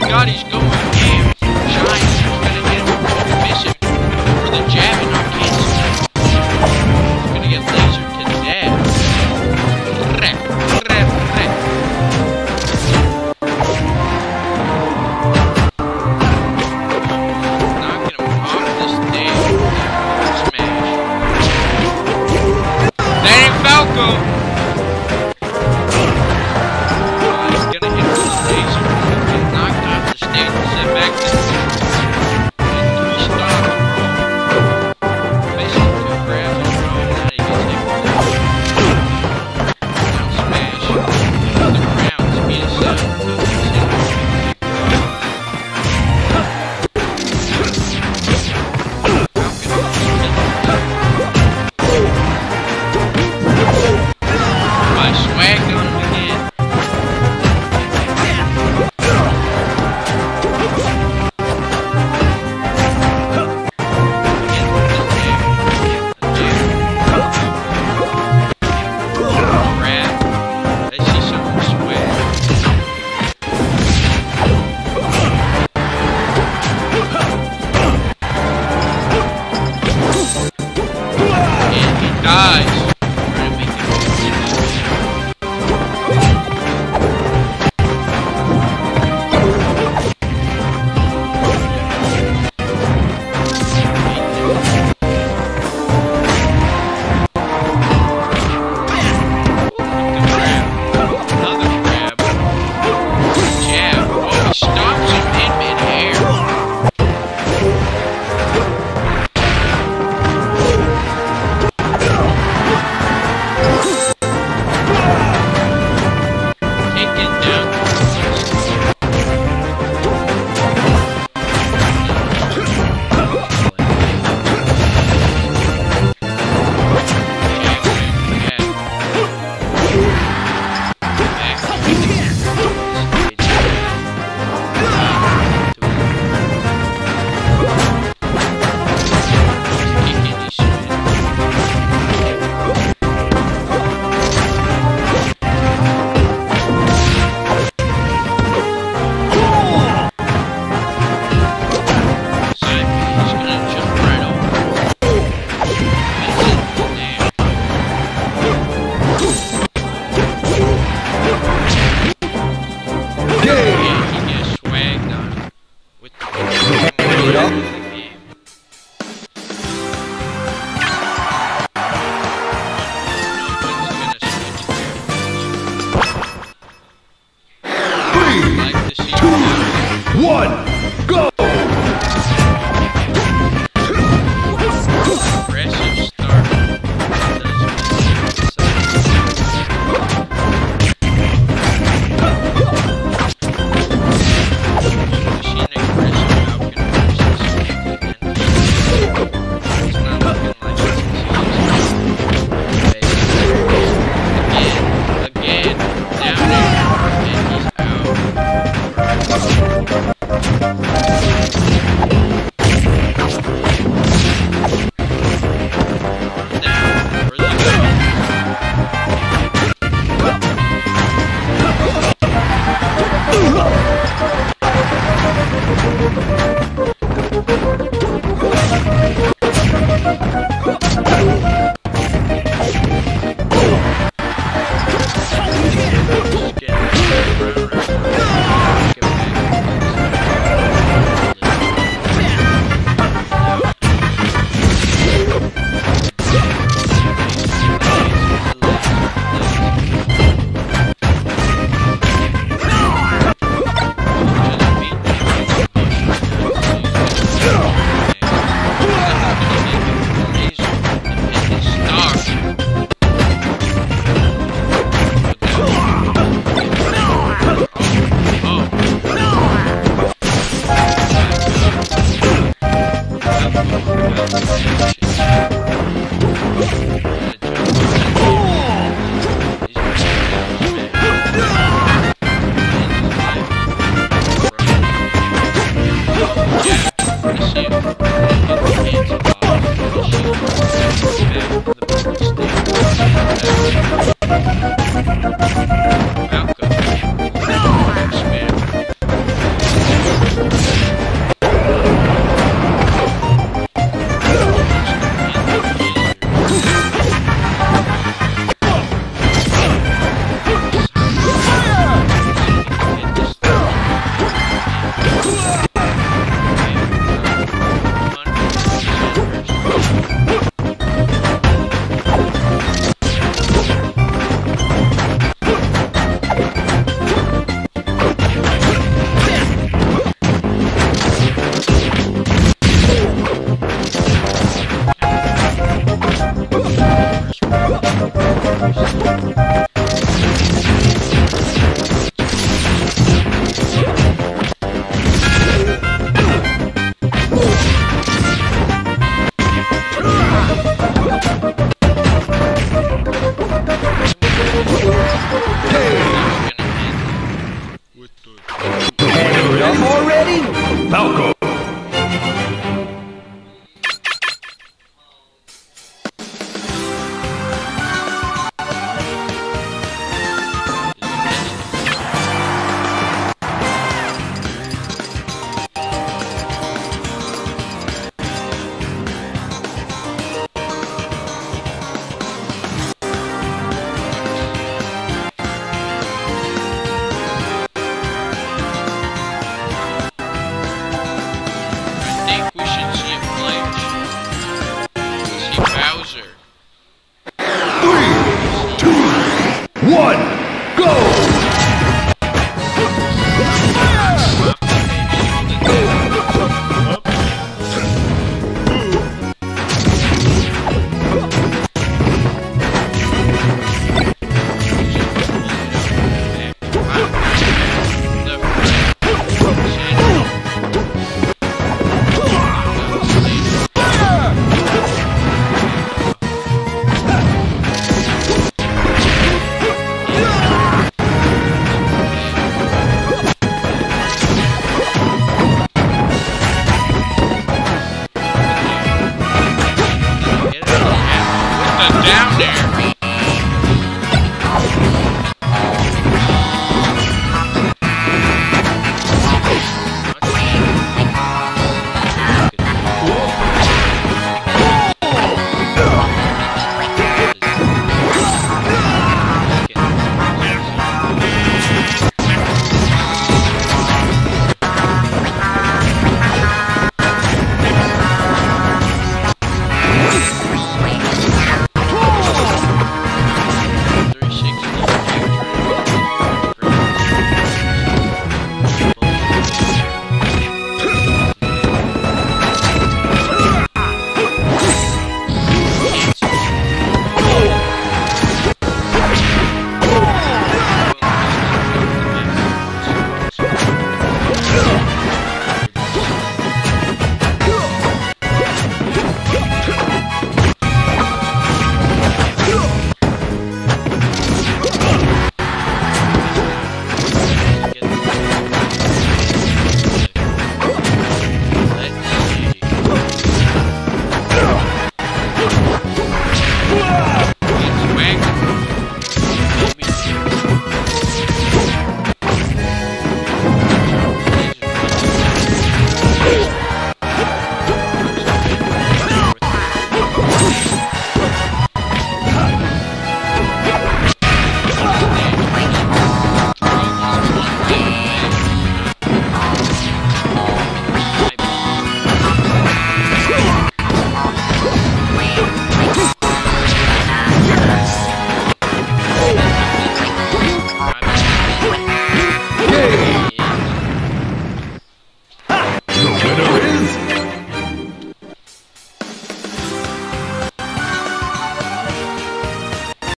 my god, he's going one.